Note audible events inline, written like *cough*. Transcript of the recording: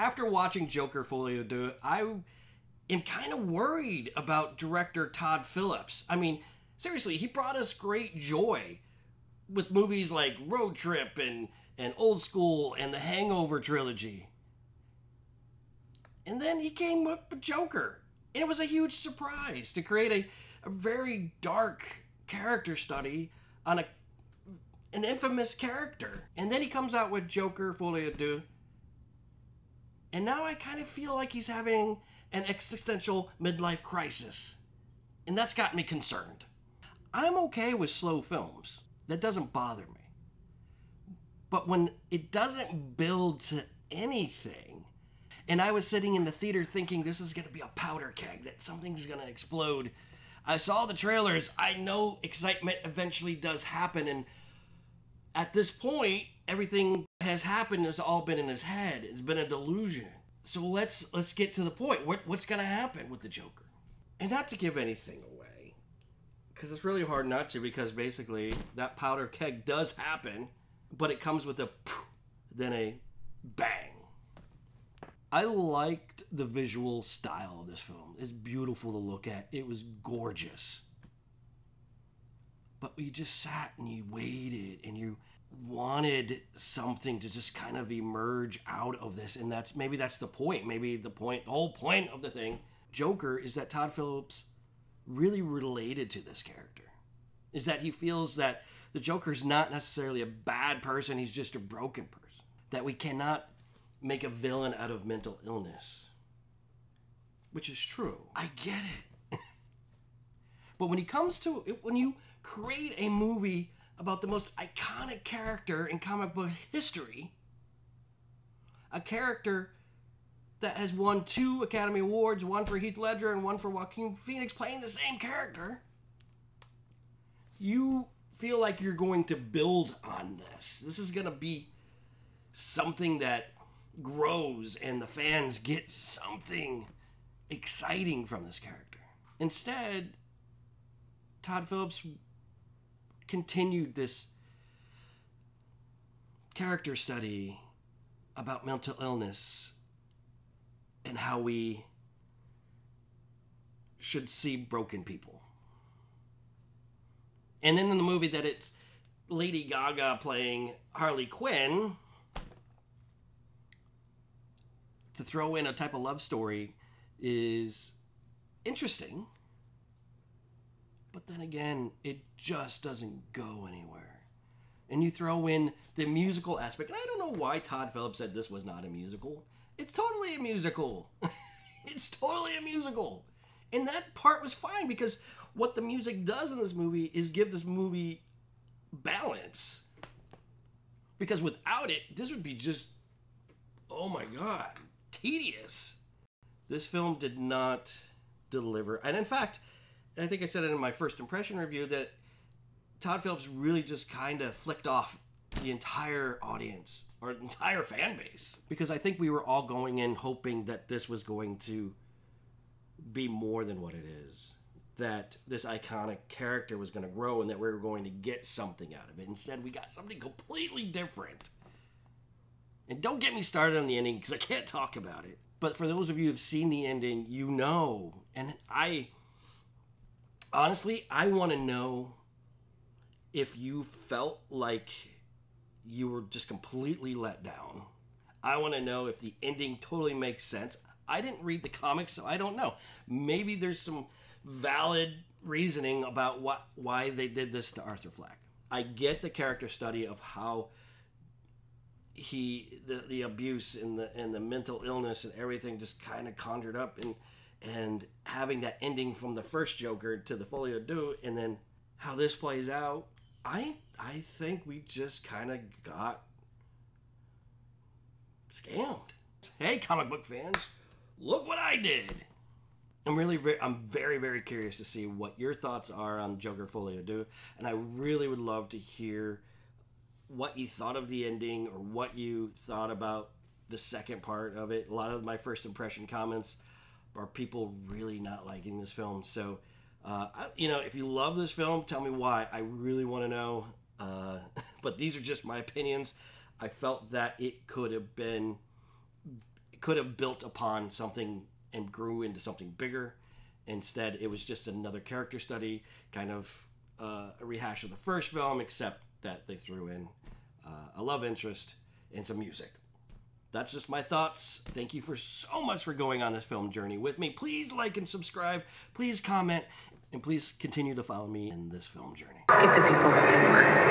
after watching Joker Folie à Deux, I am kind of worried about director Todd Phillips. I mean, seriously, he brought us great joy with movies like Road Trip and and Old School and the Hangover trilogy. And then he came up with Joker. And it was a huge surprise to create a, a very dark character study on a an infamous character. And then he comes out with Joker Folie à Deux. And now I kind of feel like he's having an existential midlife crisis. And that's got me concerned. I'm okay with slow films. That doesn't bother me. But when it doesn't build to anything, and I was sitting in the theater thinking this is going to be a powder keg, that something's going to explode. I saw the trailers. I know excitement eventually does happen. And at this point, everything has happened has all been in his head. It's been a delusion. So let's let's get to the point. What what's going to happen with the Joker? And not to give anything away, because it's really hard not to. Because basically, that powder keg does happen, but it comes with a then a bang. I liked the visual style of this film. It's beautiful to look at. It was gorgeous. But you just sat and you waited and you wanted something to just kind of emerge out of this and that's maybe that's the point maybe the point the whole point of the thing joker is that todd phillips really related to this character. Is that he feels that the joker's not necessarily a bad person he's just a broken person. That we cannot make a villain out of mental illness. Which is true. I get it. *laughs* But when he comes to it when you create a movie about the most iconic character in comic book history. A character that has won two Academy Awards, one for Heath Ledger and one for Joaquin Phoenix, playing the same character. You feel like you're going to build on this. This is going to be something that grows and the fans get something exciting from this character. Instead, Todd Phillips continued this character study about mental illness and how we should see broken people. And then in the movie that it's Lady Gaga playing Harley Quinn to throw in a type of love story is interesting but then again, it just doesn't go anywhere. And you throw in the musical aspect. And I don't know why Todd Phillips said this was not a musical. It's totally a musical. *laughs* it's totally a musical. And that part was fine because what the music does in this movie is give this movie balance. Because without it, this would be just, oh my God, tedious. This film did not deliver. And in fact, and I think I said it in my first impression review that Todd Phillips really just kind of flicked off the entire audience or entire fan base because I think we were all going in hoping that this was going to be more than what it is. That this iconic character was going to grow and that we were going to get something out of it. Instead, we got something completely different. And don't get me started on the ending because I can't talk about it. But for those of you who've seen the ending, you know. And I honestly, I want to know if you felt like you were just completely let down. I want to know if the ending totally makes sense. I didn't read the comics, so I don't know. Maybe there's some valid reasoning about what why they did this to Arthur Fleck. I get the character study of how he the, the abuse and the and the mental illness and everything just kind of conjured up and and having that ending from the first Joker to the Folie à Deux, and then how this plays out, I I think we just kind of got scammed. Hey, comic book fans, look what I did! I'm really I'm very very curious to see what your thoughts are on Joker Folie à Deux, and I really would love to hear what you thought of the ending or what you thought about the second part of it. A lot of my first impression comments are people really not liking this film? So, uh, I, you know, if you love this film, tell me why. I really want to know. Uh, *laughs* but these are just my opinions. I felt that it could have been it could have built upon something and grew into something bigger. Instead, it was just another character study, kind of uh, a rehash of the first film, except that they threw in uh, a love interest and some music. That's just my thoughts. Thank you for so much for going on this film journey with me. Please like and subscribe. Please comment. And please continue to follow me in this film journey. Give the people what they want.